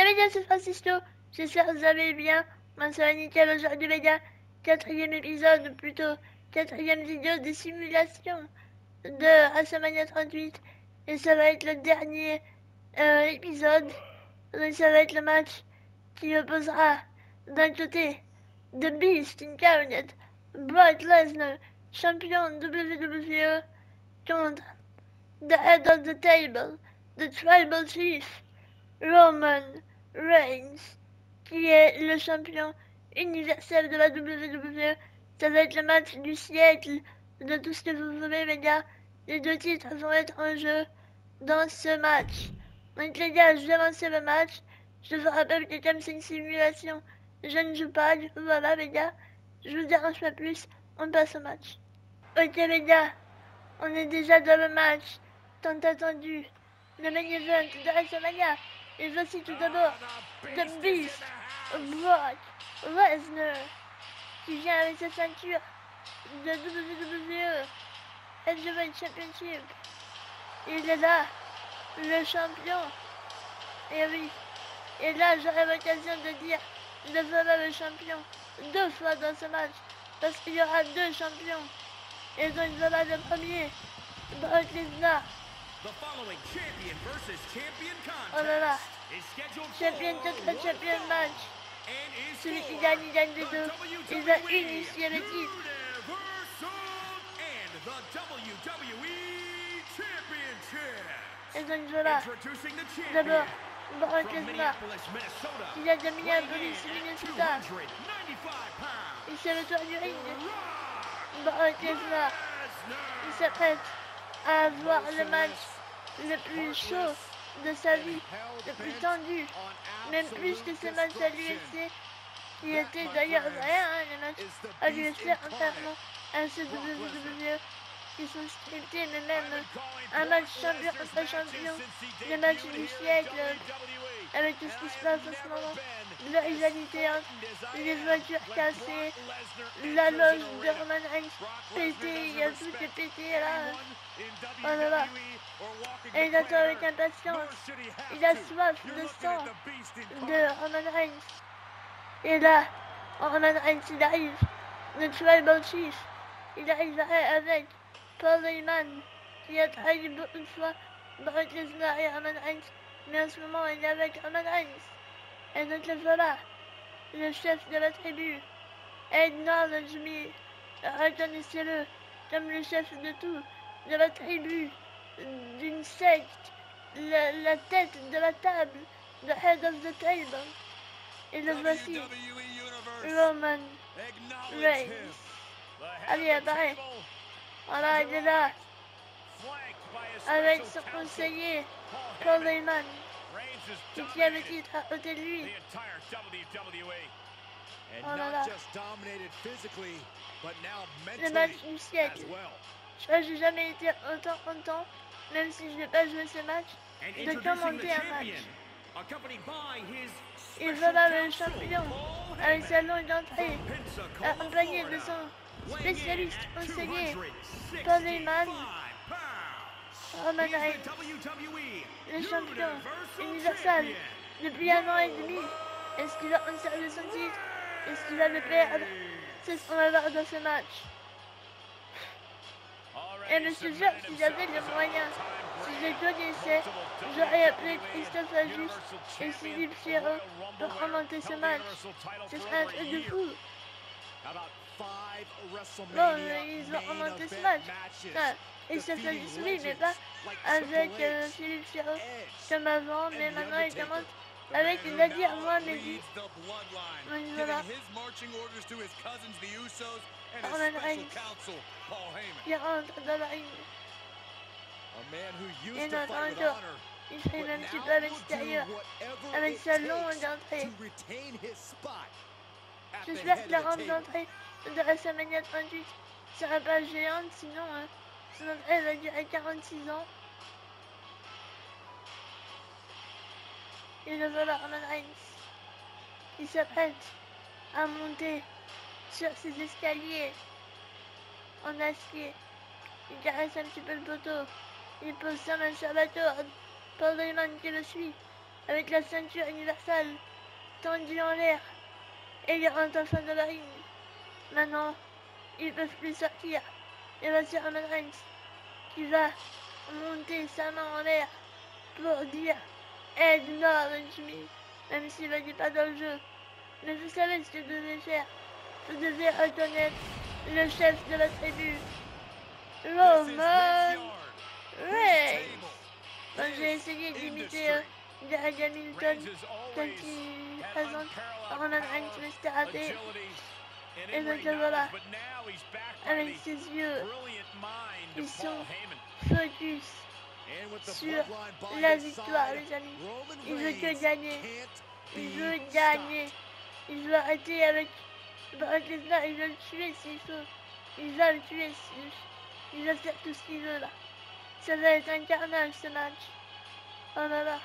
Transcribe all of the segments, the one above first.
Bien, les gars, c'est Francisco. J'espère que vous allez bien. Moi, ça va nickel aujourd'hui, les gars. Quatrième épisode, plutôt quatrième vidéo de simulation de WrestleMania 38. Et ça va être le dernier euh, épisode. Donc, ça va être le match qui opposera d'un côté The Beast Incarnate, Brock Lesnar, champion WWE, contre The Head of the Table, The Tribal Chief, Roman Reigns, qui est le champion universel de la WWE. Ça va être le match du siècle, de tout ce que vous voulez, les gars. Les deux titres vont être en jeu dans ce match. Donc, les gars, je vais lancer le match. Je vous rappelle que comme c'est une simulation, je ne joue pas. Du coup, voilà, les gars. Je vous dérange pas plus. On passe au match. Ok, les gars. On est déjà dans le match. Tant attendu. Le main event de WrestleMania. Et voici tout d'abord The Beast, Brock Lesnar, qui vient avec sa ceinture de WWE Heavyweight Championship. Il est là, le champion. Et oui, et là j'aurai l'occasion de dire de voilà le champion deux fois dans ce match, parce qu'il y aura deux champions. Et donc voilà le premier, Brock Lesnar. Oh là là. Champion contre champion match. Celui qui gagne, il gagne les deux. Il va unifier le titre. Et donc voilà. D'abord, Brock Lesnar. Il a dominé un police Minnesota. Il s'est le tour du ring. Brock Lesnar. À avoir le match le plus chaud de sa vie, le plus tendu, même plus que ce match à l'UFC, qui était d'ailleurs rien, hein, à l'UFC, entièrement à ce WWE, qui sont scriptés, mais même un match champion contre champion, le match du siècle, avec tout ce qui se passe en ce moment, la rivalité entre les voitures cassées, la loge de Roman Reigns pétée, il y a tout qui est pété là. Oh là là. Et il attend avec impatience. Il a soif de sang de Roman Reigns. Et là, Roman Reigns, il arrive. Le Tribal Chief. Il arrive avec Paul Heyman, qui a trahi beaucoup de fois Brock Lesnar et Roman Reigns. Mais en ce moment, il est avec Reigns. Et le voilà, le chef de la tribu. Acknowledge me. Reconnaissez-le comme le chef de tout, de la tribu, d'une secte, la, la, tête de la table, the head of the table. Et le voici, Roman Reigns. Allez, apparaît. Voilà, il est là. Avec son conseiller, Paul Heyman, qui tient le titre à côté de lui. Oh là là. Le match du siècle. Je crois que j'ai jamais été autant content, même si je n'ai pas joué ce match, de commenter un match. Et voilà le champion, avec sa longue entrée, accompagné de son spécialiste conseiller, Paul Heyman, Roman Reigns, le champion universal depuis un an et demi. Est-ce qu'il va conserver son titre Est-ce qu'il va le perdre? C'est ce qu'on va voir dans ce match. Et je suis sûr si j'avais les moyens, si je les connaissais, j'aurais appelé Christophe Ajus et Philippe Chéreau pour commenter ce match. Ce serait un truc de fou. Bon, ils ont commenté ce match. Et ça fait oui, mais pas avec euh, Philippe Chéreau comme avant, mais maintenant ils commentent avec Nadir Mohamed. Voilà. Roman Reigns qui rentre dans la ring. Et notre encore, il fait un petit peu à l'extérieur avec sa longue entrée. J'espère que la rampe d'entrée de WrestleMania 38 sera pas géante, sinon hein, son entrée va durer 46 ans. Et le voilà Roman Reigns qui s'apprête à monter sur ces escaliers en acier. Il caresse un petit peu le poteau. Il pose sa main sur la corde. Heyman qui le suit avec la ceinture universelle tendue en l'air et il rentre en fin de la. Maintenant, ils peuvent plus sortir. Et voici Roman Reigns qui va monter sa main en l'air pour dire Aide-moi, Jimmy, même s'il ne dit pas dans le jeu. Mais vous savez ce que je devais faire. Je devais reconnaître le chef de la tribu, Roman Reigns. J'ai essayé d'imiter euh, Greg Hamilton quand il présente Roman Reigns, mais c'était raté. Et donc voilà, avec ses yeux, ils sont focus sur la victoire, les amis. Il veut que gagner. Il veut gagner. Il veut arrêter avec Brock Lesnar. Il veut le tuer s'il faut. Il va le tuer. Il va faire tout ce qu'il veut là. Ça va être un carnage ce match. Oh là là.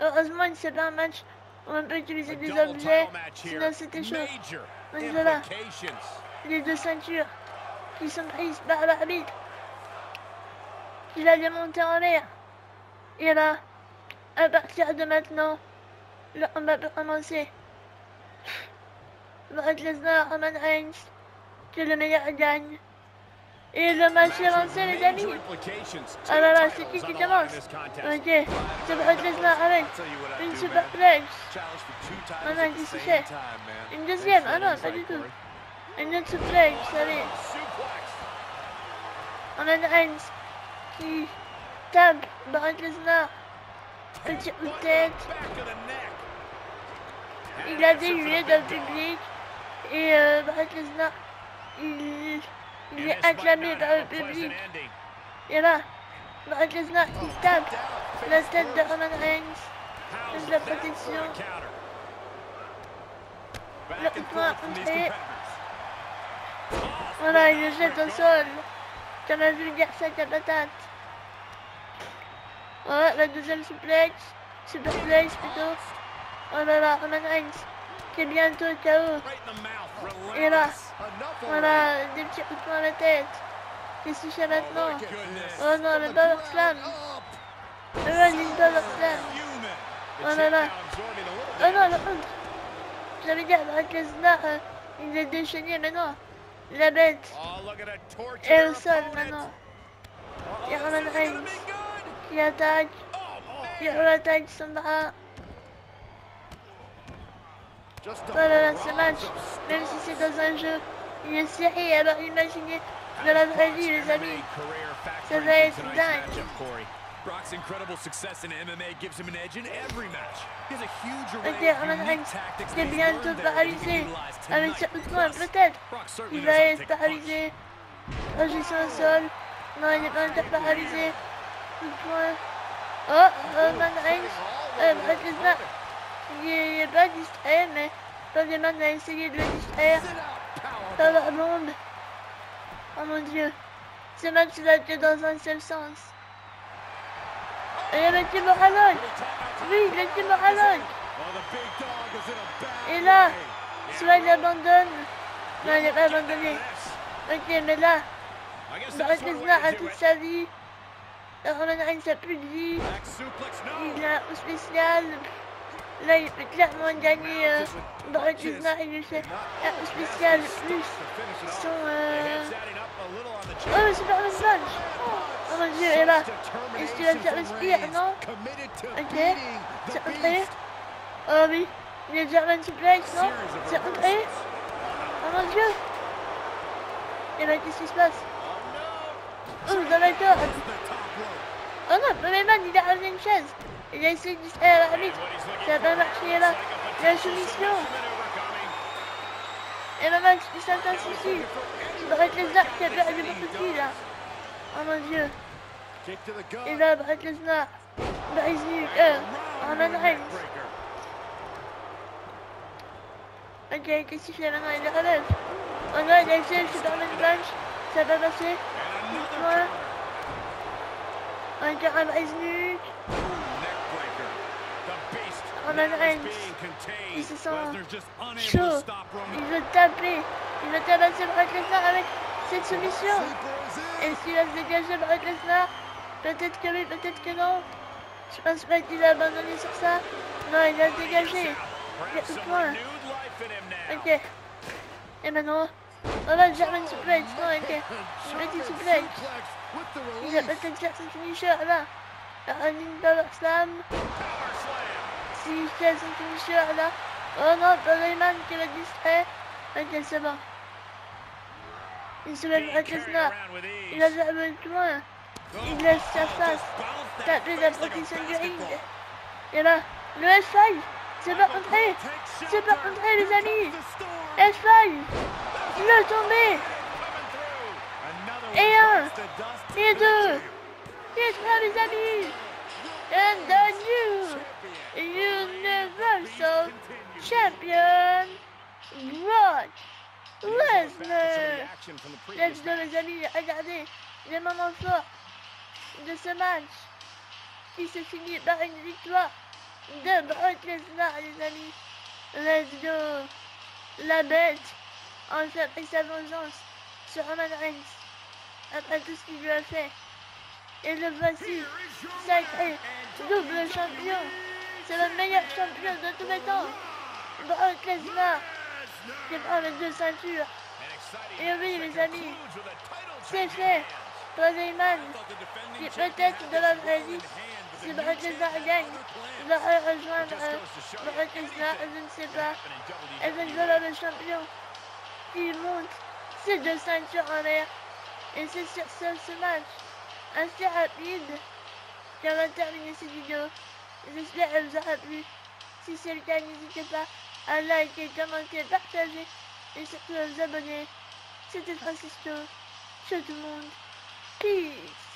Heureusement, c'est pas un match où on peut utiliser des objets. Sinon, c'était chaud. Les deux ceintures qui sont prises par l'arbitre. Il a monter en l'air. Et là, à partir de maintenant, le combat peut commencer. Brock Lesnar, Roman Reigns, que le meilleur gagne. Et le match est lancé, les amis. Ah là là, c'est qui qui commence Ok, c'est Brock Lesnar avec une superplex. Maintenant, qu'est-ce qu'il fait Une deuxième Ah non, pas du tout. Une autre suplex, allez. Roman Reigns qui tape Brock Lesnar. Petit coup de tête. Il a déhué dans le public. Et euh, Brock Lesnar, il, il est acclamé par le public. Et là, Brock tape la tête de Roman Reigns. C'est la protection. Le point entré. Voilà, il le jette au sol. Comme un vulgaire sac à patate. Voilà, la deuxième suplex. Superplex plutôt. Oh là, Roman Reigns qui est bientôt KO. Et là, voilà, des petits coups de poing à la tête. Qu'est-ce qu'il fait maintenant Oh non, le Power Slam. Le Running Power Slam. Oh là là. Oh non, la honte. J'avais dit à Brock Lesnar, euh, il est déchaîné maintenant. La bête est au sol maintenant. Il y a Roman Reigns qui attaque. Il attaque son bras. Voilà, ce match, même si c'est dans un jeu, il est serré. Alors imaginez dans la vraie vie, les amis. Ça va être dingue. Brock's incredible success in MMA gives him an edge in every match. He has a huge array of unique tactics that bientôt paralysé. Avec ce coup de poing, peut-être. Il va être paralysé. Agissant au sol. Non, il n'est pas encore paralysé. Coup de poing. Oh, Roman Reigns. Euh, Brock Lesnar. Il n'est pas distrait, mais Pokémon a essayé de le distraire par la bombe. Oh mon dieu. Ce match va que dans un seul sens. Et il a battu Moralog Oui, il a battu Moralog Et là, soit il abandonne. Non, il n'a pas abandonné. Ok, mais là, Lesnar a toute sa vie. Roman Reigns a plus de vie. Il a au spécial. Là, il peut clairement gagner euh, lui fait un spécial plus son... Euh... Oh, le Superman Punch Oh mon dieu, et là, est-ce qu'il va faire le spear Non Ok, c'est entré Oh oui, a German Suplex, non C'est entré Oh mon dieu Et là, qu'est-ce qui se passe Oh, la corde Oh non, le man, il a ramené une chaise il a essayé de distraire l'arbitre. Ça n'a pas marché là. La soumission. Et le match qui s'intensifie. Brett Lesnar qui a perdu beaucoup de filles là. Oh mon dieu. Et là, Brett Lesnar. Brise euh, Roman Reigns. Ok, qu'est-ce qu'il fait maintenant? Il le relève. Oh non, il a essayé le Superman Punch. Ça n'a pas passé. Encore un brise nuque. Roman Reigns. Il se sent chaud. Il veut taper. Il veut tabasser Brock Lesnar avec cette soumission. Est-ce qu'il va se dégager Brock Lesnar Peut-être que oui, peut-être que non. Je pense pas qu'il a abandonné sur ça. Non, il a dégagé. Il a point. Ok. Et maintenant, on va le German suplex. Non, ok. Petit suplex. Il a peut-être faire son finisher là. Un Power Slam. S'il fait son finisher là. Oh non, Doraemon qui le distrait. Ok, c'est bon. Il se lève à Tesla. Il a jamais loin. Il laisse sa face. Taper la protection du ring. Et là, le S5. C'est pas entré. C'est pas entré, les amis. S5. Le tombé. Et un. Et deux. Et trois, les amis. And the new Universal Champion, Brock Lesnar. Let's go, les amis. Regardez les moments forts de ce match qui se finit par une victoire de Brock Lesnar, les amis. Let's go. La bête en fait sa vengeance sur Roman Reigns après tout ce qu'il lui a fait. Et le voici, sacré, double champion. C'est le meilleur champion de tous les temps. Brock Lesnar qui prend les deux ceintures. Et oui, les amis, c'est fait. Troisième qui peut-être de la vraie vie, si Brock Lesnar gagne, va rejoindre euh, Brock Lesnar, je ne sais pas. Et veux le champion qui monte ses deux ceintures en l'air. Et c'est sur ce match assez rapide qu'on va terminer cette vidéo. J'espère qu'elle vous aura plu. Si c'est le cas, n'hésitez pas à liker, commenter, partager et surtout à vous abonner. C'était Francisco. Ciao tout le monde. Peace.